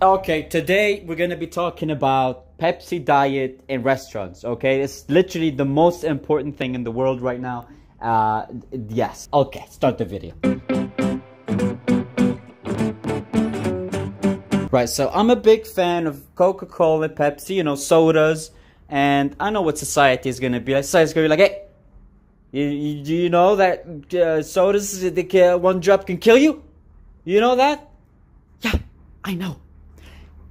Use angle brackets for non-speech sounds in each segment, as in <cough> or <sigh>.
Okay, today we're gonna be talking about Pepsi diet in restaurants. Okay, it's literally the most important thing in the world right now. Uh, yes. Okay, start the video. Right, so I'm a big fan of Coca-Cola, Pepsi, you know, sodas, and I know what society is gonna be like. Society's gonna be like, hey, you, you, do you know that uh, sodas, they can, one drop can kill you? You know that? Yeah, I know.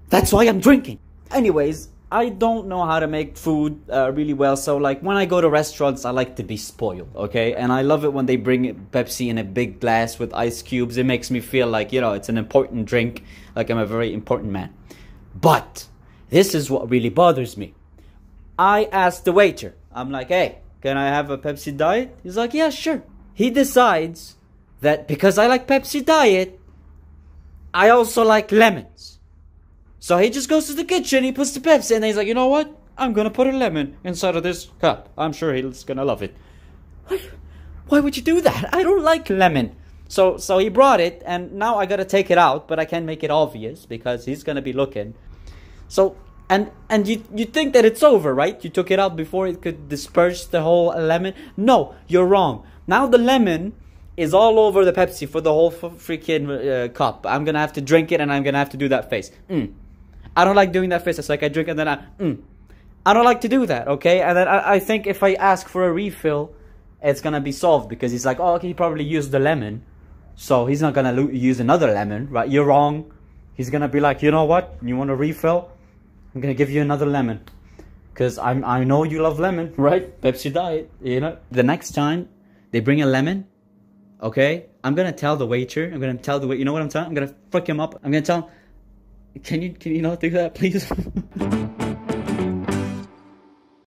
That's why I'm drinking. Anyways, I don't know how to make food uh, really well, so like when I go to restaurants, I like to be spoiled, okay? And I love it when they bring Pepsi in a big glass with ice cubes. It makes me feel like, you know, it's an important drink, like I'm a very important man. But this is what really bothers me. I asked the waiter, I'm like, hey, can I have a Pepsi diet? He's like, yeah, sure. He decides that because I like Pepsi diet, I also like lemons. So he just goes to the kitchen, he puts the Pepsi, in, and he's like, you know what? I'm gonna put a lemon inside of this cup. I'm sure he's gonna love it. Why, why would you do that? I don't like lemon. So so he brought it, and now I gotta take it out, but I can't make it obvious because he's gonna be looking. So and and you you think that it's over, right? You took it out before it could disperse the whole lemon. No, you're wrong. Now the lemon is all over the Pepsi for the whole freaking uh, cup. I'm gonna have to drink it, and I'm gonna have to do that face. Mm. I don't like doing that face. It's like I drink and then I, mm. I don't like to do that, okay? And then I, I think if I ask for a refill, it's gonna be solved because he's like, oh, okay, he probably used the lemon, so he's not gonna lo- use another lemon, right? You're wrong. He's gonna be like, you know what? You want a refill? I'm gonna give you another lemon, cause I'm I know you love lemon, <laughs> right? Pepsi Diet, you know. The next time they bring a lemon, okay, I'm gonna tell the waiter. I'm gonna tell the waiter. You know what I'm telling? I'm gonna fuck him up. I'm gonna tell him can you can you not do that, please? <laughs>